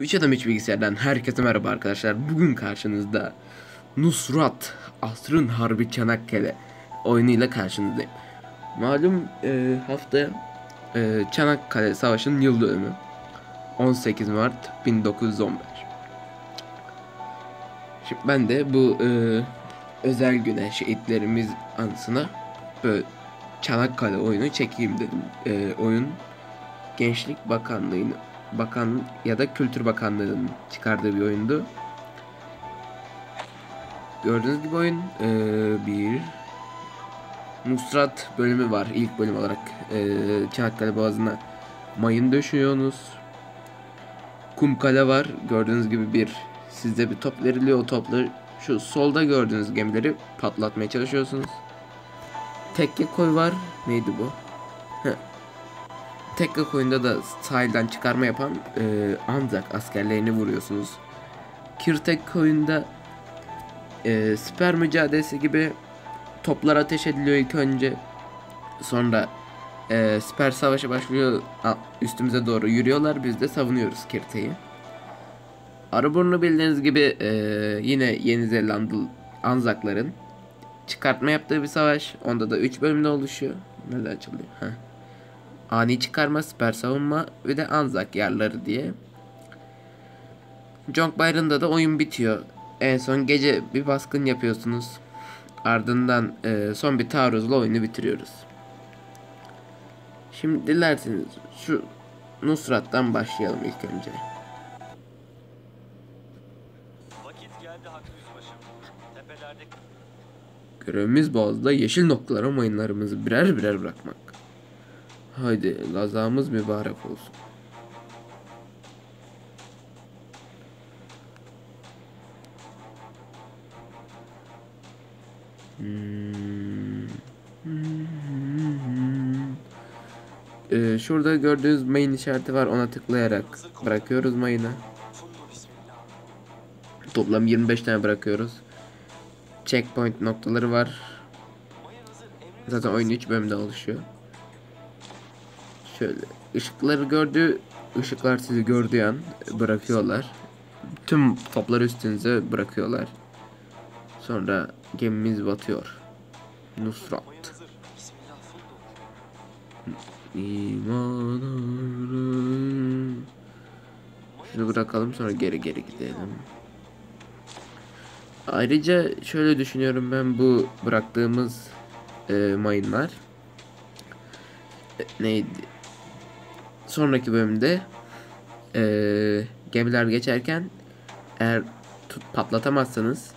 Üç Adam Üç Bilgisayar'dan herkese merhaba arkadaşlar. Bugün karşınızda Nusrat Asrın Harbi Çanakkale oyunuyla karşınızdayım. Malum e, hafta e, Çanakkale Savaşı'nın yıl dönümü. 18 Mart 1915. Şimdi ben de bu e, özel güne şehitlerimiz anısına böyle Çanakkale oyunu çekeyim dedim. E, oyun Gençlik Bakanlığı'nın Bakan ya da Kültür Bakanlığı'nın çıkardığı bir oyundu. Gördüğünüz gibi oyun e, bir Nusrat bölümü var. İlk bölüm olarak e, Çanakkale Boğazı'na mayın döşüyorsunuz. Kumkale var. Gördüğünüz gibi bir sizde bir top veriliyor. O topları şu solda gördüğünüz gemileri patlatmaya çalışıyorsunuz. Tekke koy var. Neydi bu? Heh. Tekke koyunda da sahilden çıkarma yapan e, Anzak askerlerini vuruyorsunuz. Kirtek koyunda e, siper mücadelesi gibi toplar ateş ediliyor ilk önce. Sonra e, siper savaşı başlıyor. Üstümüze doğru yürüyorlar. Biz de savunuyoruz Kirte'yi. Arıburnu bildiğiniz gibi e, yine Yeni Zelandalı Anzakların çıkartma yaptığı bir savaş. Onda da 3 bölümde oluşuyor. Nerede açılıyor? Heh. Ani çıkarma, siper savunma ve de Anzak yerleri diye. Jong Byron'da da oyun bitiyor. En son gece bir baskın yapıyorsunuz. Ardından e, son bir taarruzla oyunu bitiriyoruz. Şimdi dilerseniz şu Nusrat'tan başlayalım ilk önce. Vakit geldi Hakkı Yüzbaşım. Tepelerde Görevimiz Boğaz'da yeşil noktalara mayınlarımızı birer birer bırakmak. Haydi gazamız mübarek olsun. Hmm. Ee, şurada gördüğünüz mayın işareti var ona tıklayarak bırakıyoruz bismillah. Toplam 25 tane bırakıyoruz. Checkpoint noktaları var. Zaten oyun 3 bölümden oluşuyor. Şöyle ışıkları gördüğü ışıklar sizi gördüğü an bırakıyorlar. Tüm topları üstünüze bırakıyorlar. Sonra gemimiz batıyor. Nusrat. Mayın hazır. Bismillah fundu. İman ağrım. Şunu bırakalım sonra geri geri gidelim. Ayrıca şöyle düşünüyorum ben bu bıraktığımız e, mayınlar e, neydi? Sonraki bölümde e, gemiler geçerken eğer tut, patlatamazsanız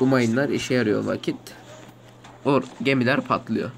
bu mayınlar işe yarıyor vakit o gemiler patlıyor.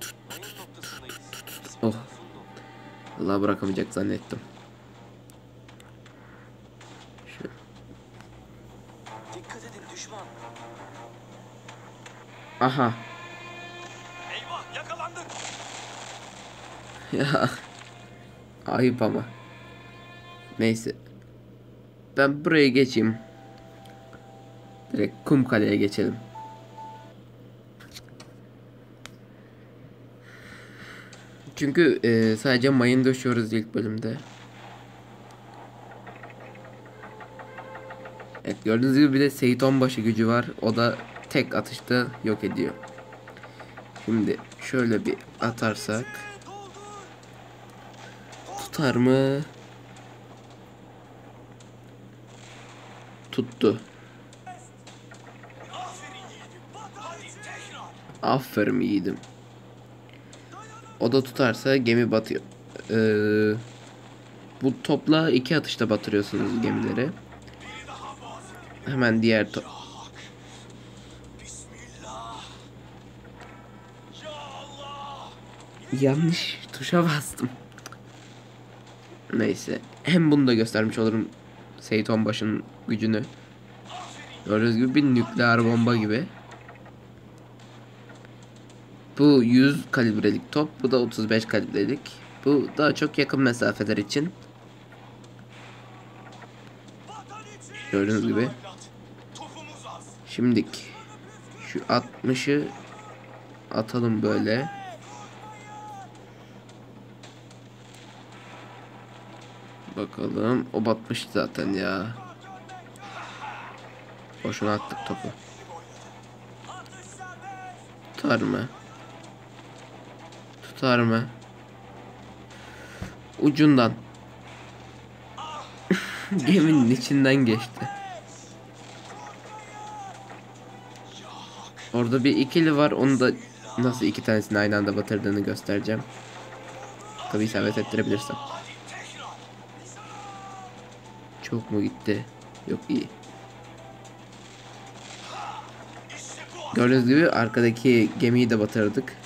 Tut, tut, tut, tut. Oh. Allah bırakamayacak zannettim. Aha. Eyvah yakalandık. Ya. Ayıp ama. Neyse. Ben buraya geçeyim. Direkt Kumkale'ye geçelim. Çünkü e, sadece mayın döşüyoruz ilk bölümde. Evet gördüğünüz gibi bir de Seyit Onbaşı gücü var. O da tek atışta yok ediyor. Şimdi şöyle bir atarsak tutar mı? Tuttu. Aferin yiğidim. O da tutarsa gemi batıyor. Ee, bu topla iki atışta batırıyorsunuz gemileri. Hemen diğer top. Bismillah. Ya Allah. Yanlış tuşa bastım. Neyse. Hem bunu da göstermiş olurum. Seyit Onbaşı'nın gücünü. Gördüğünüz gibi bir nükleer bomba gibi. Bu 100 kalibrelik top. Bu da 35 kalibrelik. Bu daha çok yakın mesafeler için. Gördüğünüz gibi. Şimdik şu 60'ı atalım böyle. Bakalım. O batmış zaten ya. Boşuna attık topu. Tutar mı? Tutar mı? Ucundan. Geminin içinden geçti. Orada bir ikili var. Onu da nasıl iki tanesini aynı anda batırdığını göstereceğim. Tabi isabet ettirebilirsem. Çok mu gitti? Yok iyi. Gördüğünüz gibi arkadaki gemiyi de batırdık.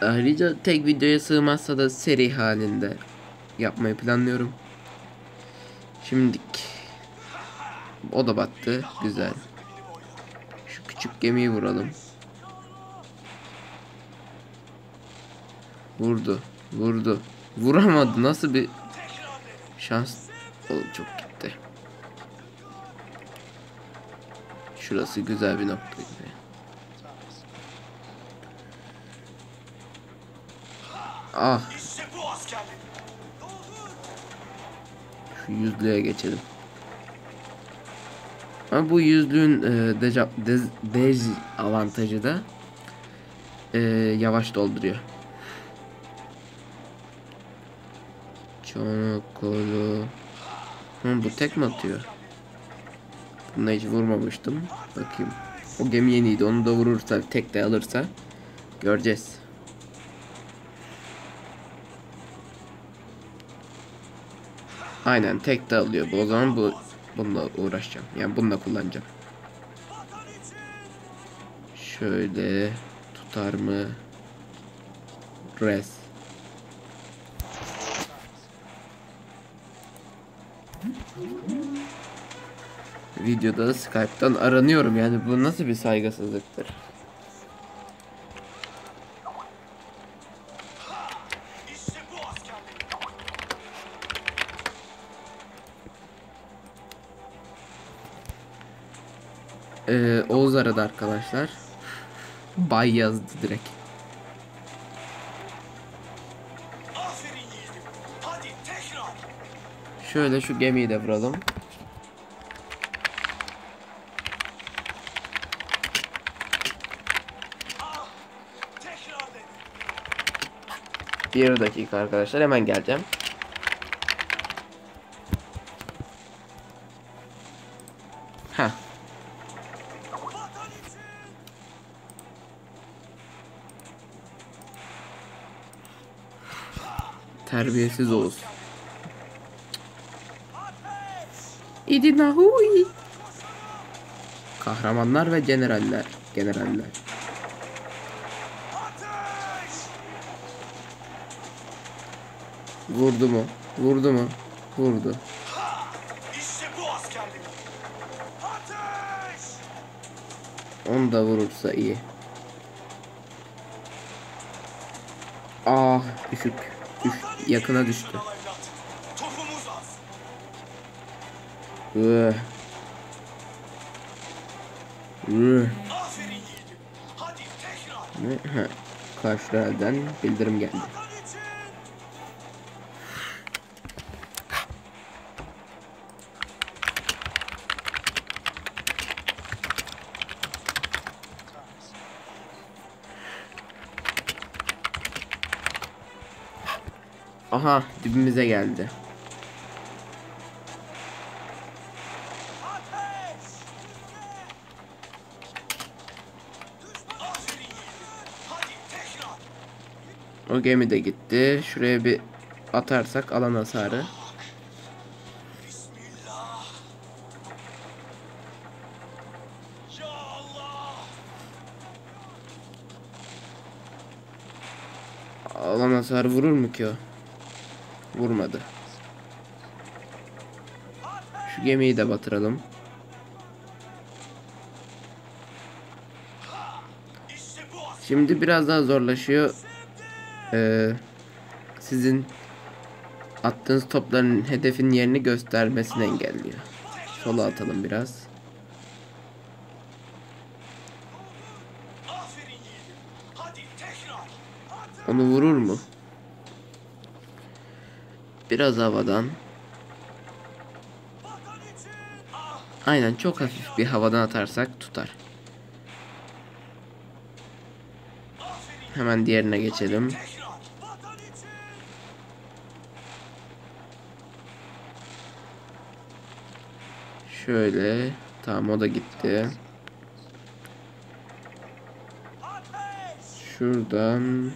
Ayrıca tek videoya sığmazsa da seri halinde yapmayı planlıyorum. Şimdilik o da battı. Güzel. Şu küçük gemiyi vuralım. Vurdu. Vurdu. Vuramadı. Nasıl bir şans? Çok gitti. Şurası güzel bir nokta gibi. Ah şu yüzlüğe geçelim. Ama bu yüzlüğün e, dez, dez avantajı da e, yavaş dolduruyor. Çanakkale. Hı, bu tek mi atıyor? Buna hiç vurmamıştım. Bakayım. O gemi yeniydi. Onu da vurursa, tek de alırsa göreceğiz. Aynen tek de alıyor. Bu o zaman bu bununla uğraşacağım. Yani bununla kullanacağım. Şöyle tutar mı? Res. Videoda Skype'tan aranıyorum yani bu nasıl bir saygısızlıktır? Ee, Oğuz aradı arkadaşlar. Bay yazdı direkt. Şöyle şu gemiyi de vuralım. Bir dakika arkadaşlar hemen geleceğim. Ha. Terbiyesiz Oğuz. İdinahui. Kahramanlar ve generaller. Generaller. Vurdu mu? Vurdu mu? Vurdu. Onu da vurursa iyi. Ah düşük. Düş, yakına düştü. Üh. Üh. Ne? Ha. Karşı elden bildirim geldi. Aha dibimize geldi. O gemi de gitti. Şuraya bir atarsak alan hasarı. Alan hasarı vurur mu ki o? Vurmadı. Şu gemiyi de batıralım. Şimdi biraz daha zorlaşıyor. Ee, sizin attığınız topların hedefin yerini göstermesini engelliyor. Sola atalım biraz. Onu vurur mu? Biraz havadan. Aynen çok hafif bir havadan atarsak tutar. Hemen diğerine geçelim. Şöyle. Tamam o da gitti. Şuradan.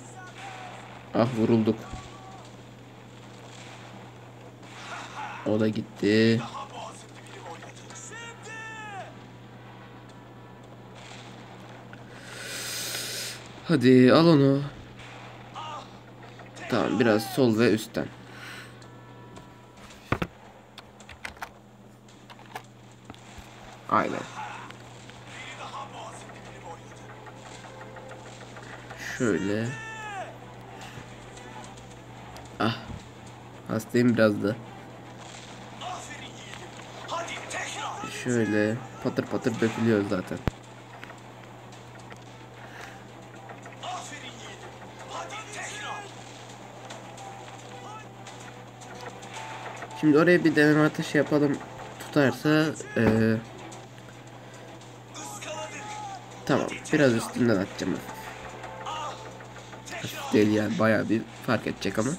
Ah vurulduk. O da gitti. Hadi al onu. Tamam biraz sol ve üstten. Şöyle. Ah. Hastayım biraz da. Şöyle patır patır dökülüyor zaten. Şimdi oraya bir deneme atışı yapalım. Tutarsa Iskaladık. tamam. Biraz üstünden atacağım. Değil yani bayağı bir fark edecek ama.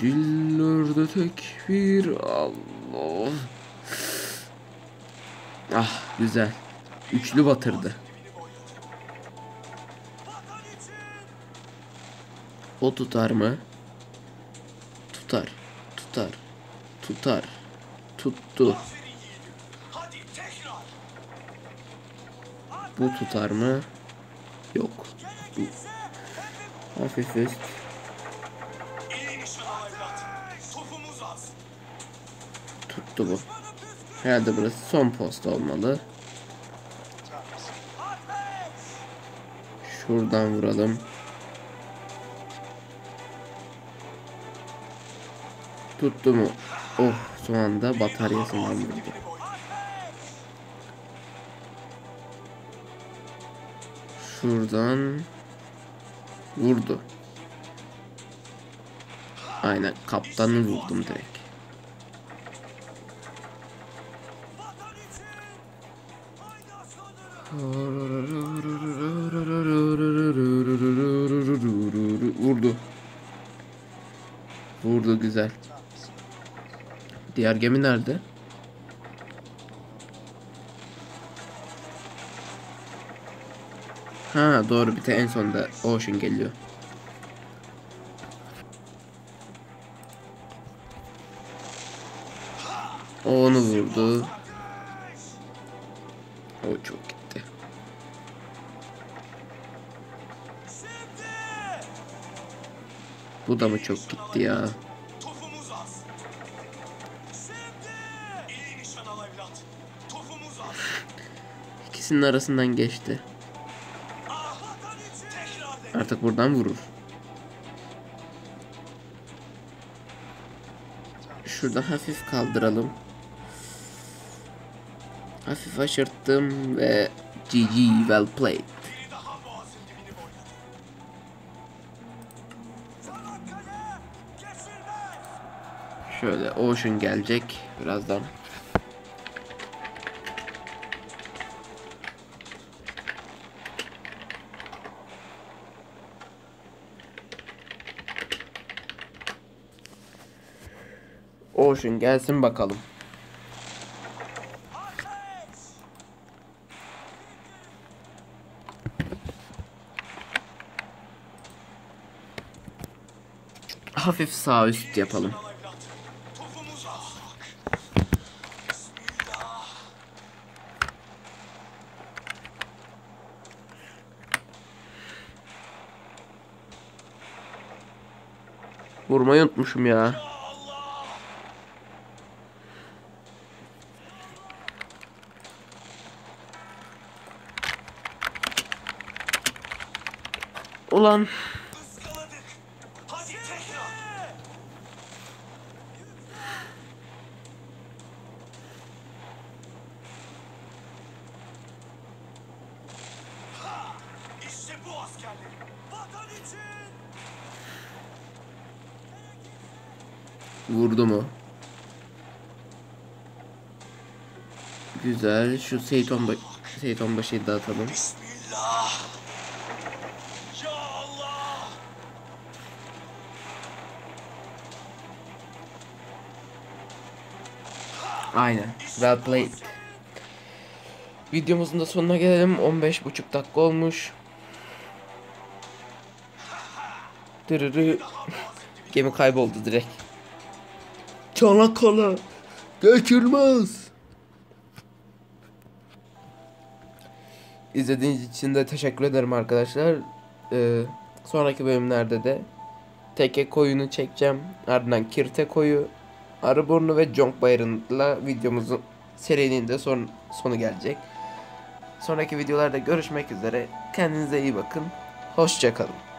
Dillerde tekbir Allah. Ah güzel. Üçlü batırdı. O tutar mı? Tutar. Tutar. Tutar. Tuttu. Aferin yiğidim. Hadi tekrar. Bu tutar mı? Yok. Hepimiz Hafif üst. Tuttu bu. Herhalde burası son posta olmalı. Şuradan vuralım. Tuttu mu? Oh son anda bataryasından vurdu. Şuradan vurdu. Aynen kaptanı vurdum direkt. Vurdu. Vurdu güzel. Diğer gemi nerede? Ha doğru bir de en sonunda Ocean geliyor. O onu vurdu. O çok gitti. Bu da mı çok gitti ya? İkisinin arasından geçti. Artık buradan vurur. Şuradan hafif kaldıralım. Hafif aşırttım ve GG well played. Şöyle Ocean gelecek birazdan. Ocean gelsin bakalım. Hafif sağ üst yapalım. Vurmayı unutmuşum ya. Allah. Ulan. Vurdu mu? Güzel. Şu Seyit Onbaşı, Seyit Onbaşı'yı da Aynen. Well played. Videomuzun da sonuna gelelim. 15,5 dakika olmuş. Dırırı. Gemi kayboldu direkt. Çanakkale. Geçilmez. İzlediğiniz için de teşekkür ederim arkadaşlar. Ee, sonraki bölümlerde de Teke koyunu çekeceğim. Ardından Kirte koyu, Arıburnu ve Jonk Bayırı'nla videomuzun serinin de son, sonu gelecek. Sonraki videolarda görüşmek üzere. Kendinize iyi bakın. Hoşçakalın.